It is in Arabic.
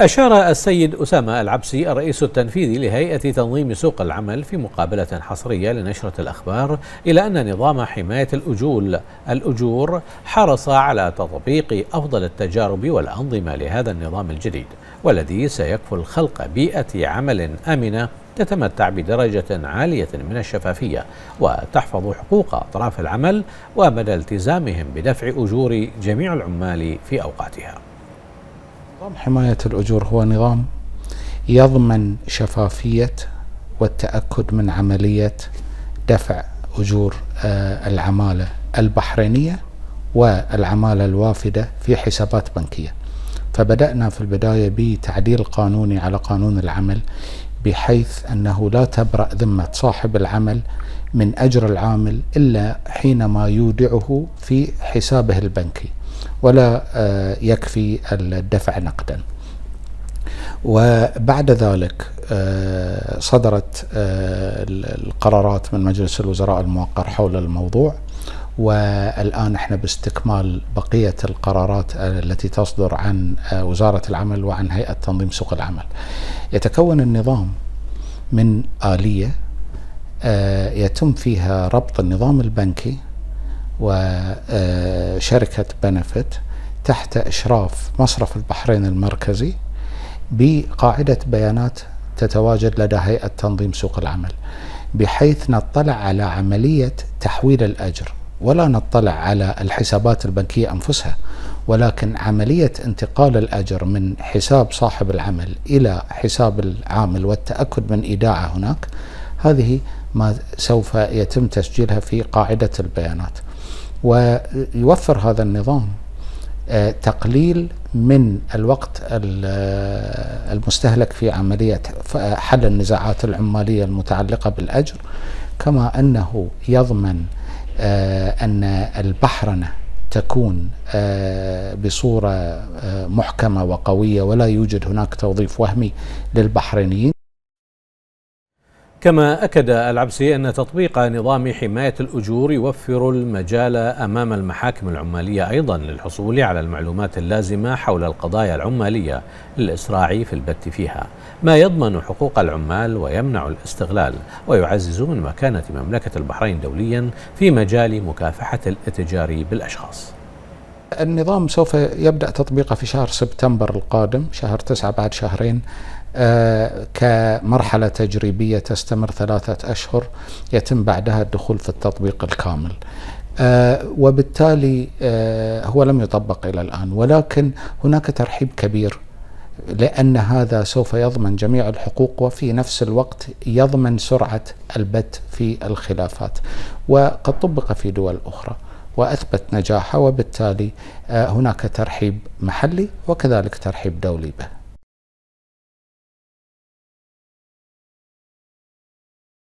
أشار السيد أسامة العبسي الرئيس التنفيذي لهيئة تنظيم سوق العمل في مقابلة حصرية لنشرة الأخبار إلى أن نظام حماية الأجول الأجور حرص على تطبيق أفضل التجارب والأنظمة لهذا النظام الجديد والذي سيكفل خلق بيئة عمل آمنة تتمتع بدرجة عالية من الشفافية وتحفظ حقوق أطراف العمل ومدى التزامهم بدفع أجور جميع العمال في أوقاتها. نظام حماية الأجور هو نظام يضمن شفافية والتأكد من عملية دفع أجور آه، العمالة البحرينية والعمالة الوافدة في حسابات بنكية. فبدأنا في البداية بتعديل قانوني على قانون العمل بحيث أنه لا تبرأ ذمة صاحب العمل من أجر العامل إلا حينما يودعه في حسابه البنكي. ولا آه، يكفي الدفع نقدا. وبعد ذلك آه، صدرت آه، القرارات من مجلس الوزراء الموقر حول الموضوع. والآن إحنا باستكمال بقية القرارات التي تصدر عن وزارة العمل وعن هيئة تنظيم سوق العمل. يتكون النظام من آلية يتم فيها ربط النظام البنكي وشركة بنفت تحت إشراف مصرف البحرين المركزي بقاعدة بيانات تتواجد لدى هيئة تنظيم سوق العمل بحيث نطلع على عملية تحويل الأجر. ولا نطلع على الحسابات البنكية أنفسها ولكن عملية انتقال الأجر من حساب صاحب العمل إلى حساب العامل والتأكد من إيداعه هناك هذه ما سوف يتم تسجيلها في قاعدة البيانات. ويوفر هذا النظام آه، تقليل من الوقت آه، المستهلك في عملية حل النزاعات العمالية المتعلقة بالأجر كما أنه يضمن آه، أن البحرنة تكون بصورة محكمة وقوية ولا يوجد هناك توظيف وهمي للبحرينيين. كما أكد العبسي أن تطبيق نظام حماية الأجور يوفر المجال أمام المحاكم العمالية أيضا للحصول على المعلومات اللازمة حول القضايا العمالية للإسراع في البت فيها ما يضمن حقوق العمال ويمنع الاستغلال ويعزز من مكانة مملكة البحرين دوليا في مجال مكافحة الاتجار بالأشخاص. النظام سوف يبدأ تطبيقه في شهر سبتمبر القادم شهر تسعة بعد شهرين. كمرحلة تجريبية تستمر ثلاثة أشهر يتم بعدها الدخول في التطبيق الكامل. آه وبالتالي آه هو لم يطبق إلى الآن ولكن هناك ترحيب كبير لأن هذا سوف يضمن جميع الحقوق وفي نفس الوقت يضمن سرعة البت في الخلافات. وقد طبق في دول أخرى وأثبت نجاحه وبالتالي آه، هناك ترحيب محلي وكذلك ترحيب دولي به.